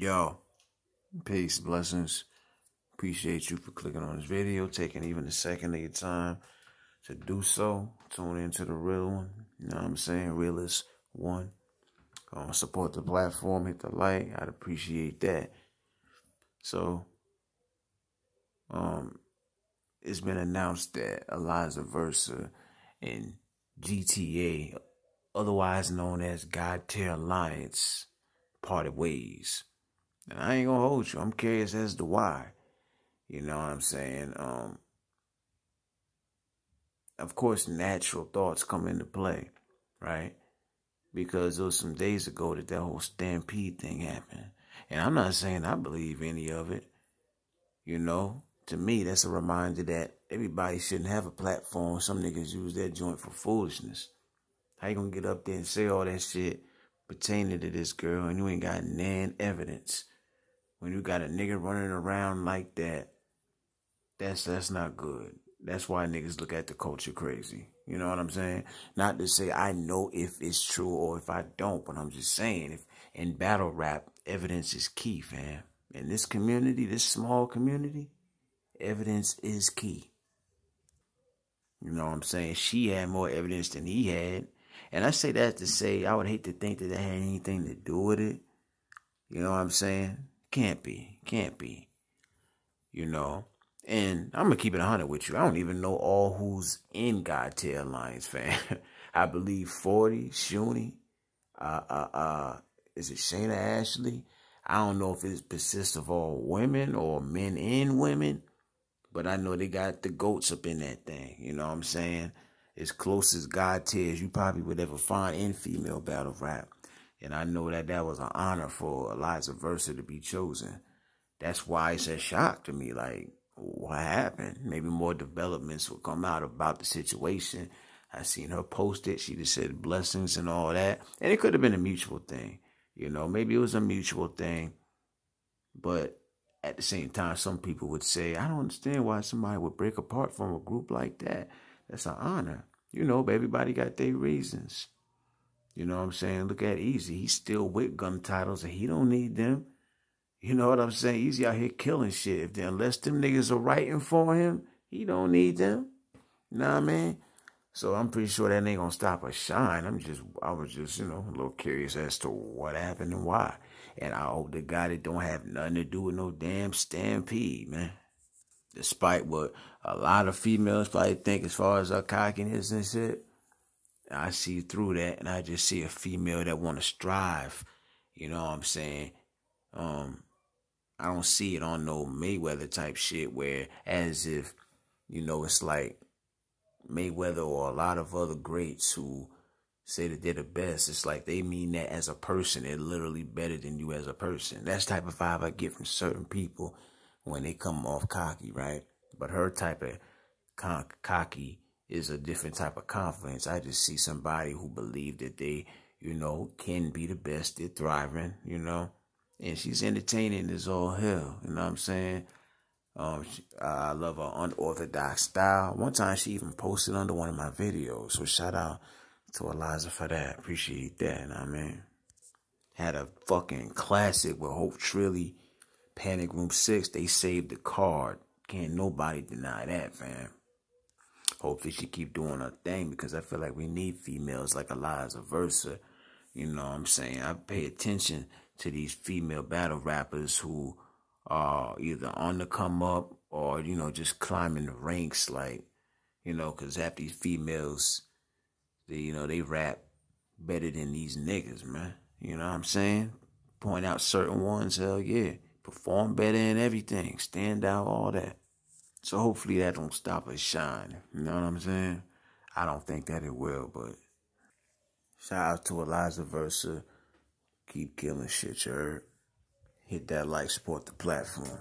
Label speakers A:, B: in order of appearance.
A: Yo, peace, blessings. Appreciate you for clicking on this video, taking even a second of your time to do so. Tune into the real one. You know what I'm saying? Realist one. Uh, support the platform, hit the like. I'd appreciate that. So, um, it's been announced that Eliza Versa and GTA, otherwise known as God Tier Alliance, parted ways. And I ain't gonna hold you. I'm curious as to why. You know what I'm saying? Um, of course, natural thoughts come into play, right? Because it was some days ago that that whole stampede thing happened. And I'm not saying I believe any of it. You know, to me, that's a reminder that everybody shouldn't have a platform. Some niggas use that joint for foolishness. How you gonna get up there and say all that shit pertaining to this girl and you ain't got nan evidence? When you got a nigga running around like that, that's that's not good. That's why niggas look at the culture crazy. You know what I'm saying? Not to say I know if it's true or if I don't, but I'm just saying if in battle rap, evidence is key, fam. In this community, this small community, evidence is key. You know what I'm saying? She had more evidence than he had. And I say that to say I would hate to think that that had anything to do with it. You know what I'm saying? Can't be. Can't be. You know? And I'm gonna keep it 100 with you. I don't even know all who's in God Tier Alliance, fam. I believe 40, Shuni, uh, uh, uh, is it Shayna Ashley? I don't know if it consists of all women or men and women. But I know they got the goats up in that thing. You know what I'm saying? As close as God tiers you probably would ever find in female battle rap. And I know that that was an honor for Eliza Versa to be chosen. That's why it's a shock to me. Like, what happened? Maybe more developments will come out about the situation. I seen her post it. She just said blessings and all that. And it could have been a mutual thing. You know, maybe it was a mutual thing. But at the same time, some people would say, I don't understand why somebody would break apart from a group like that. That's an honor. You know, but everybody got their reasons. You know what I'm saying? Look at Easy. He's still with gun titles and he don't need them. You know what I'm saying? Easy out here killing shit. If they, unless them niggas are writing for him, he don't need them. You know what I mean? So I'm pretty sure that ain't gonna stop a shine. I'm just, I was just, you know, a little curious as to what happened and why. And I hope the guy that don't have nothing to do with no damn stampede, man. Despite what a lot of females probably think as far as her cockiness and shit. I see through that and I just see a female that want to strive. You know what I'm saying? Um, I don't see it on no Mayweather type shit where as if, you know, it's like Mayweather or a lot of other greats who say that they're the best, it's like they mean that as a person. They're literally better than you as a person. That's type of vibe I get from certain people when they come off cocky, right? But her type of cocky is a different type of confidence. I just see somebody who believe that they, you know, can be the best. They're thriving, you know, and she's entertaining as all hell. You know what I'm saying? Um, I love her unorthodox style. One time she even posted under one of my videos. So shout out to Eliza for that. Appreciate that, you know I mean? Had a fucking classic with Hope Trilly, Panic Room 6. They saved the card. Can't nobody deny that, fam. Hopefully she keep doing her thing because I feel like we need females like Eliza Versa. You know what I'm saying? I pay attention to these female battle rappers who are either on the come up or, you know, just climbing the ranks like, you know, because half these females they, you know, they rap better than these niggas, man. You know what I'm saying? Point out certain ones, hell yeah. Perform better and everything. Stand out, all that. So hopefully that don't stop us shine. You know what I'm saying? I don't think that it will, but shout out to Eliza Versa. Keep killing shit, you heard? Hit that like, support the platform.